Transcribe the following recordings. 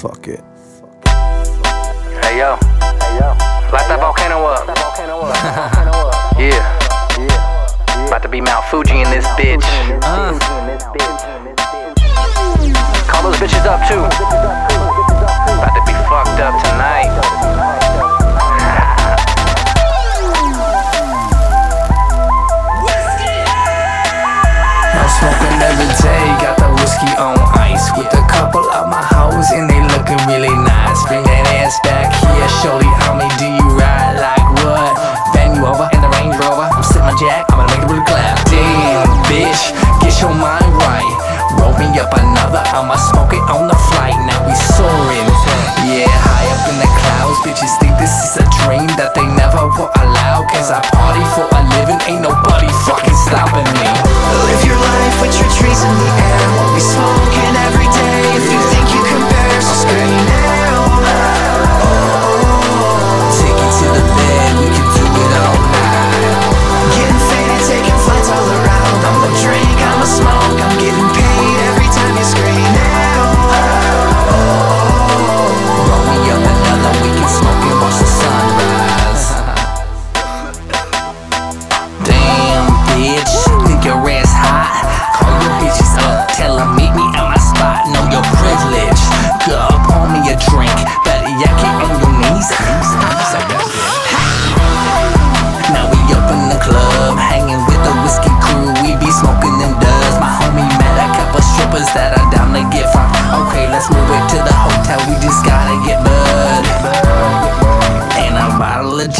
Fuck it. Hey yo. Hey yo. Light that volcano up. yeah. About to be Mount Fuji in this bitch. Uh. Call those bitches up too. About to be fucked up tonight. I'm smoking every day, got the whiskey on ice With a couple of my hoes and they looking really nice Bring that ass back here, shorty, homie, do you ride like what? Bend you over in the Range Rover, I'm sitting my jack, I'm gonna make it really clap. Damn, bitch, get your mind right. Roll me up another, I'ma smoke it on the flight. Now we soaring, yeah,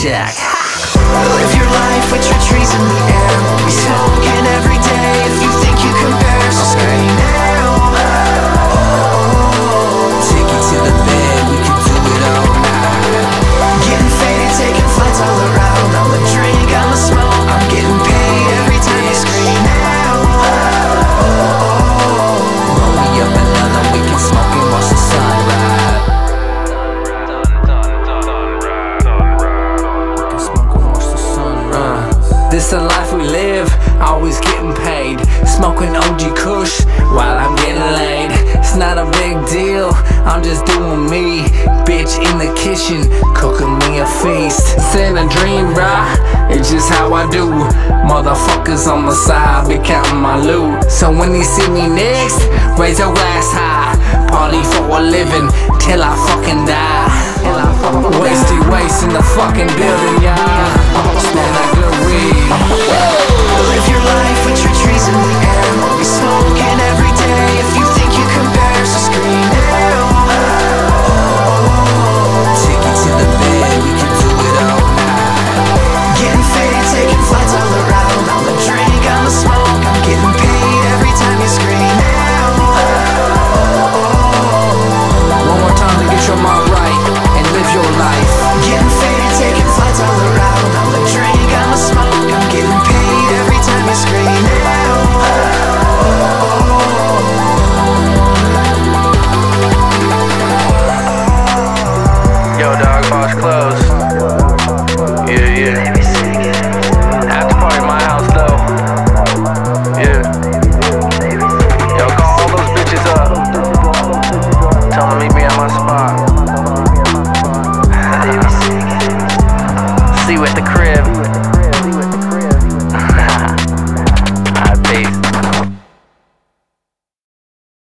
bottle of Jack. Live your life with your trees in the air We'll be smoking every day If you think you compare, so scream now Uh, the life we live, always getting paid. Smoking OG Kush while I'm getting laid. It's not a big deal, I'm just doing me. Bitch in the kitchen, cooking me a feast. Ain't a dream, bruh, it's just how I do. Motherfuckers on my side be counting my loot. So when you see me next, raise your glass high. Party for a living till I fucking die. Wasty waste in the fucking building, y'all. Weed. Live your life with crib.